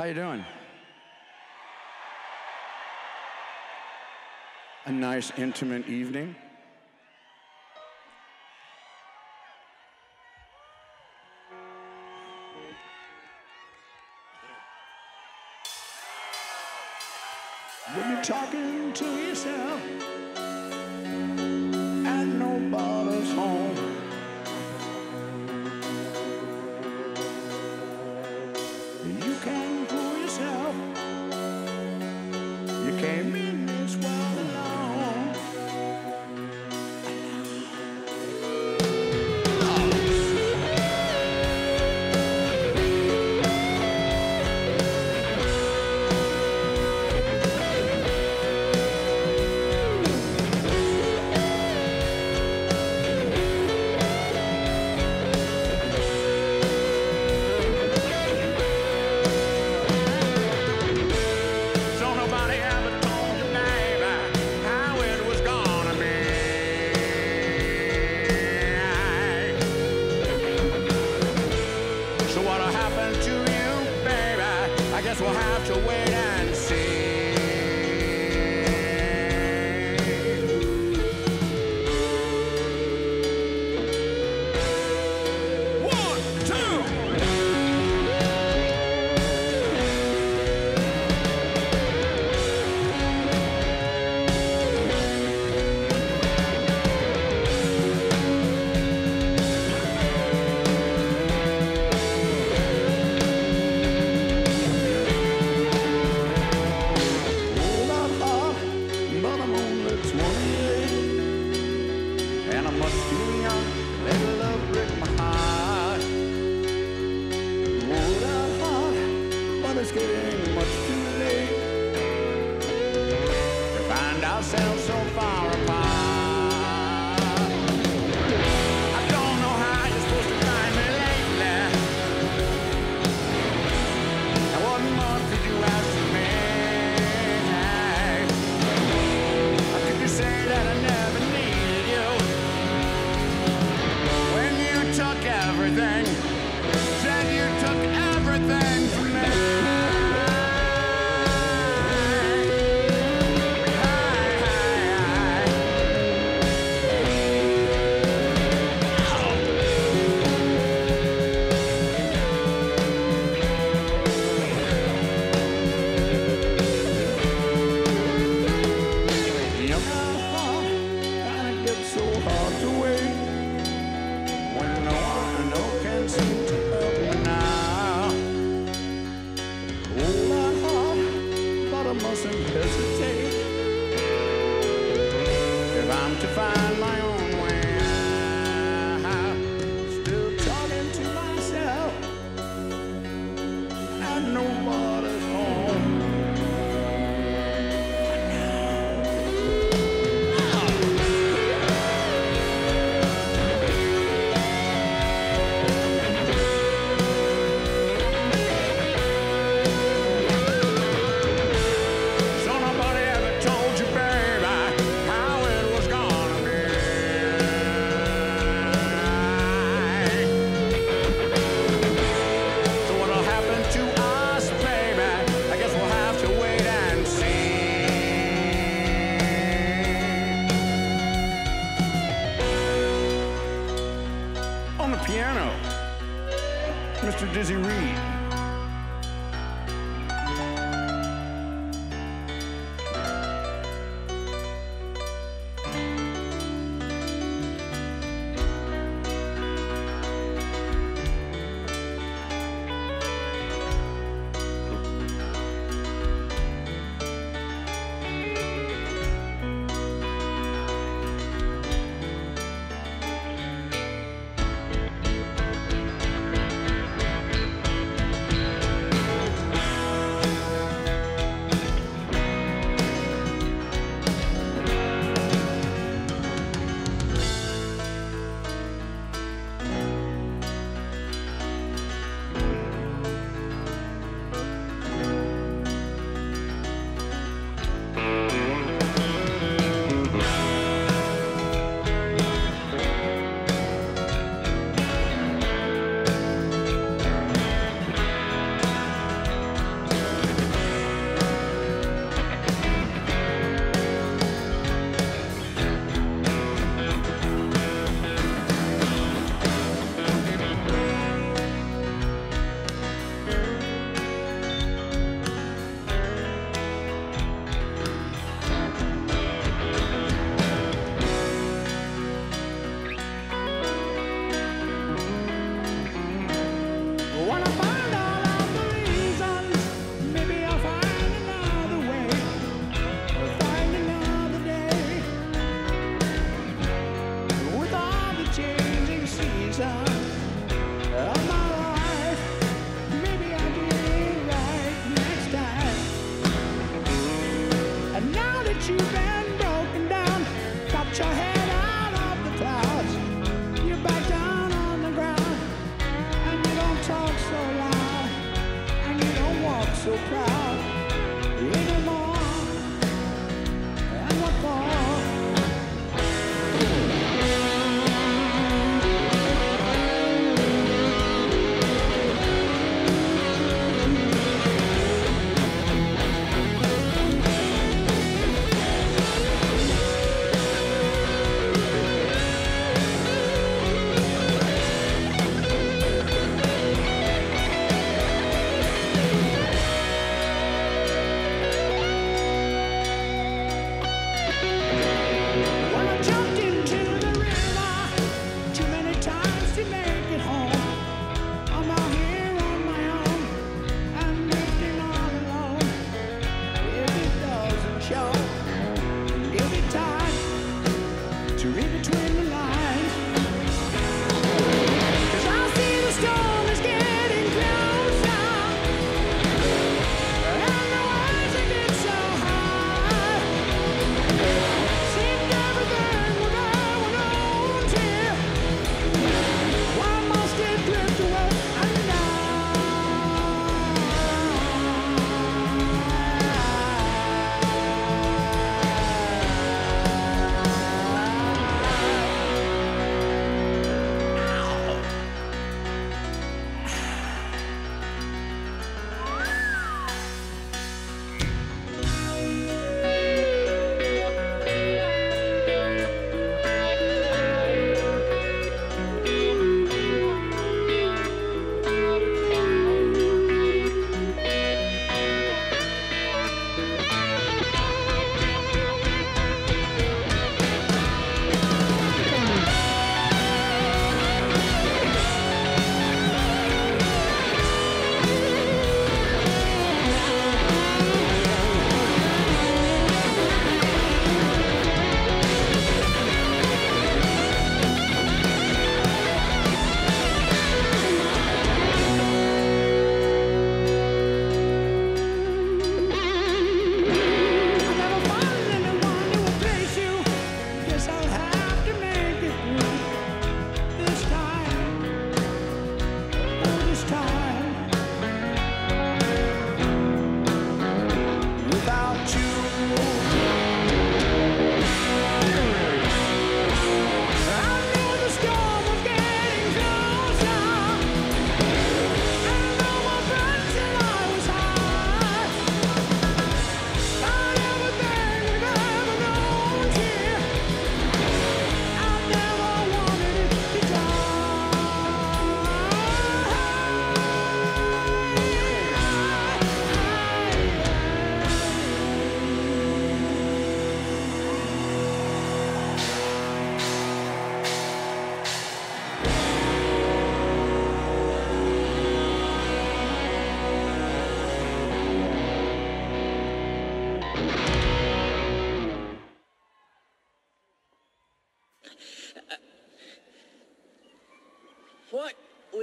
How you doing? A nice intimate evening. When you're talking to yourself.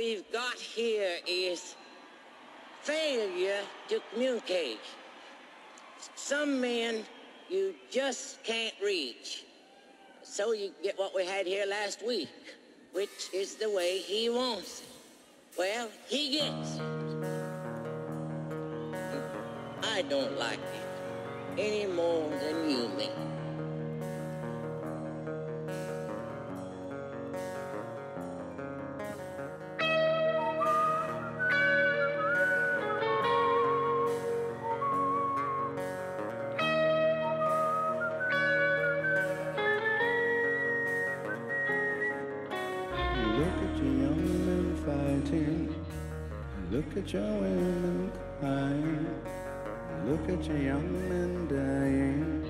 we've got here is failure to communicate. Some men you just can't reach. So you get what we had here last week, which is the way he wants it. Well, he gets it. I don't like it any more than you, may. Look at your women crying. Look at your young men dying.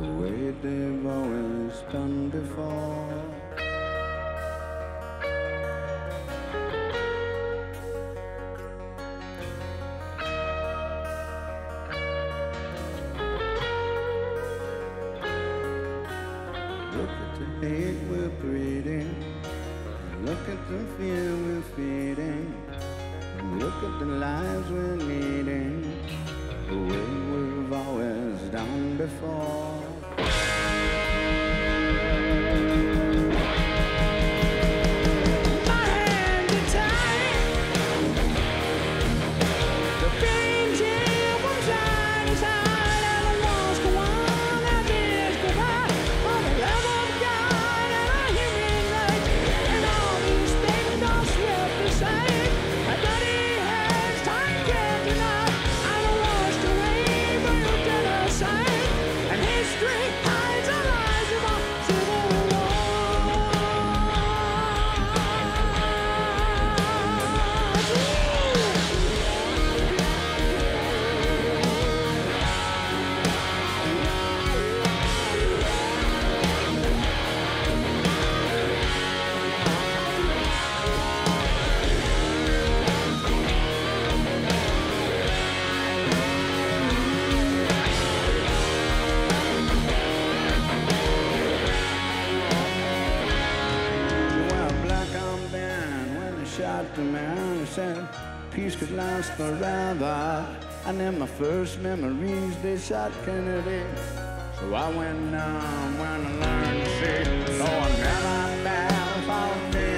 The way they've always done before. said peace could last forever. And then my first memories, they shot Kennedy. So I went numb when I learned to see. So I never fell for me.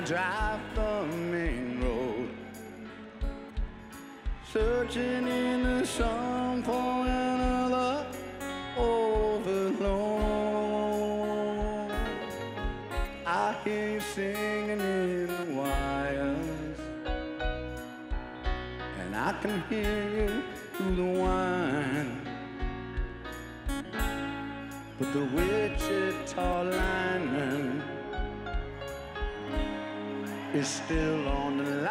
I drive the main road, searching in the sun for another overload. I hear you singing in the wires, and I can hear you through the wine. But the Wichita lineman is still on the line.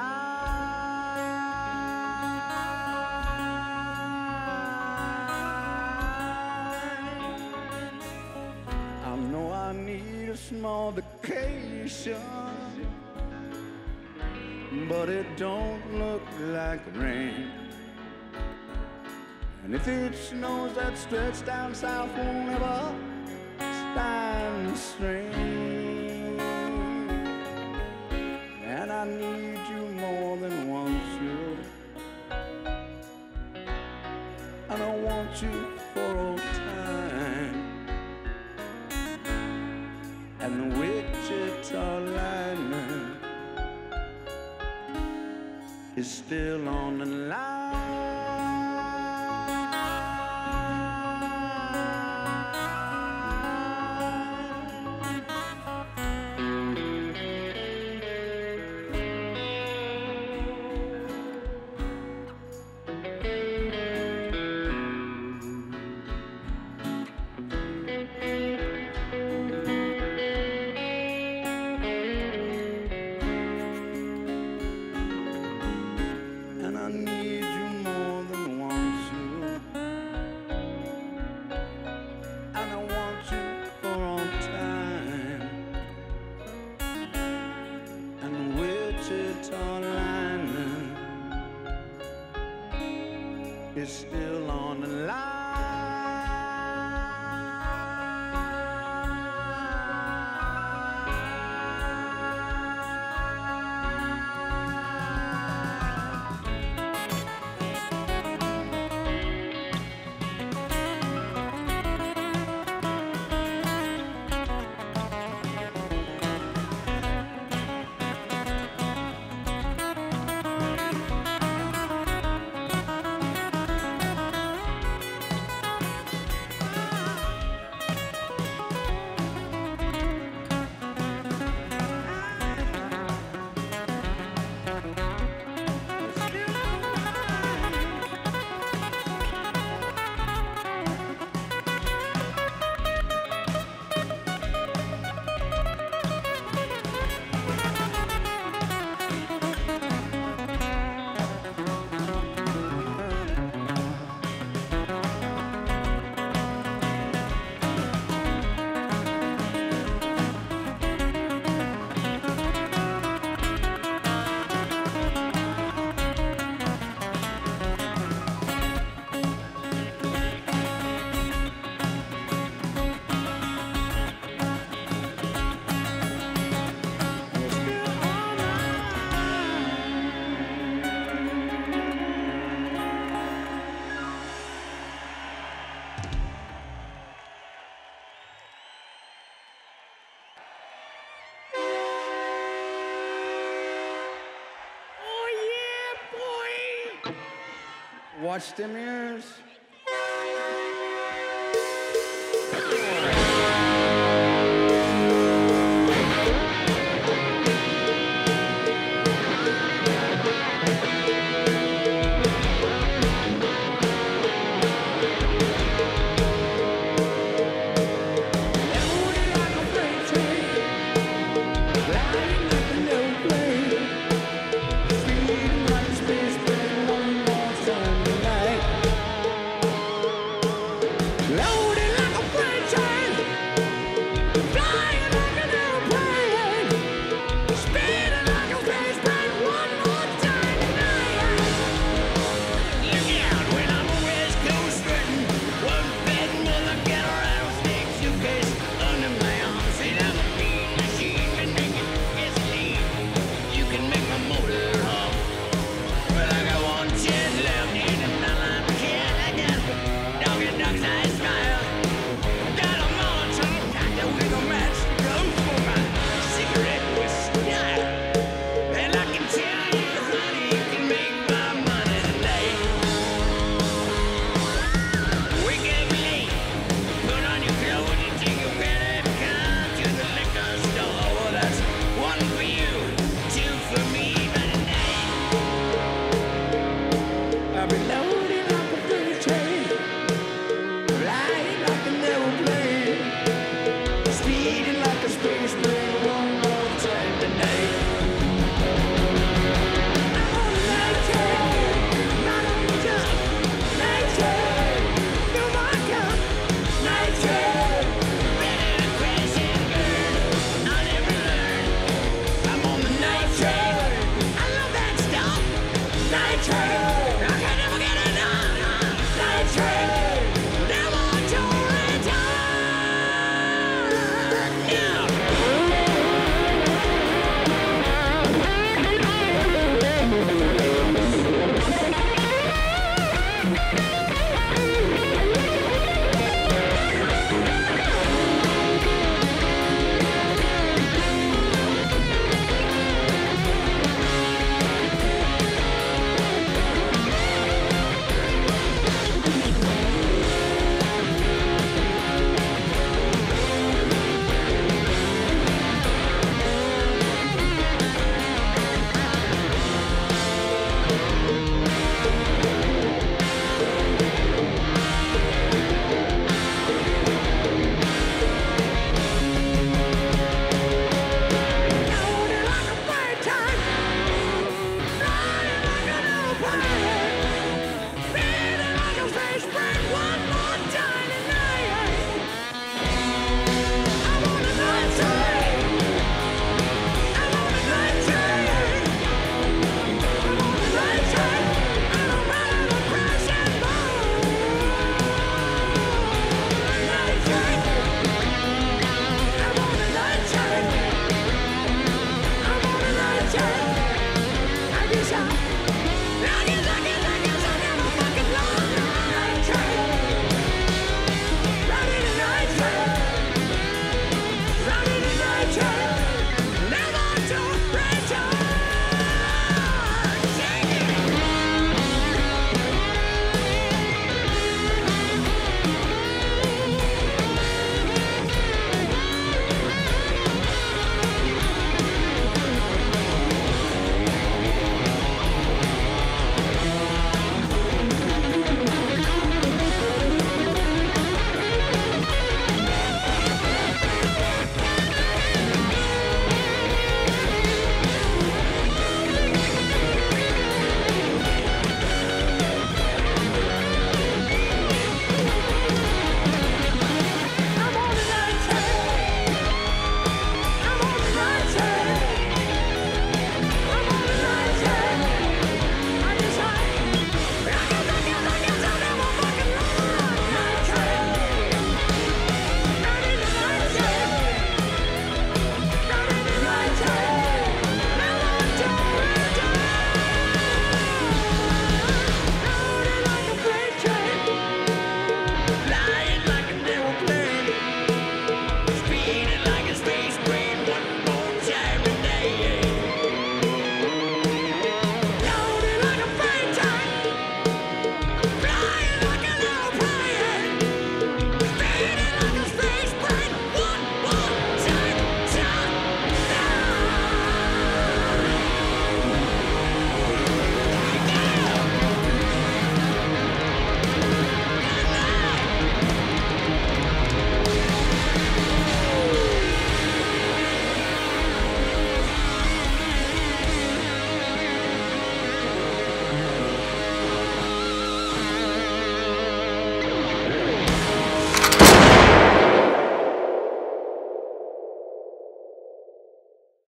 I know I need a small vacation, but it don't look like rain. And if it snows, that stretch down south won't ever stand the strain. I want you for all time. And the Wichita lineman is still on the line. Still Watch them ears.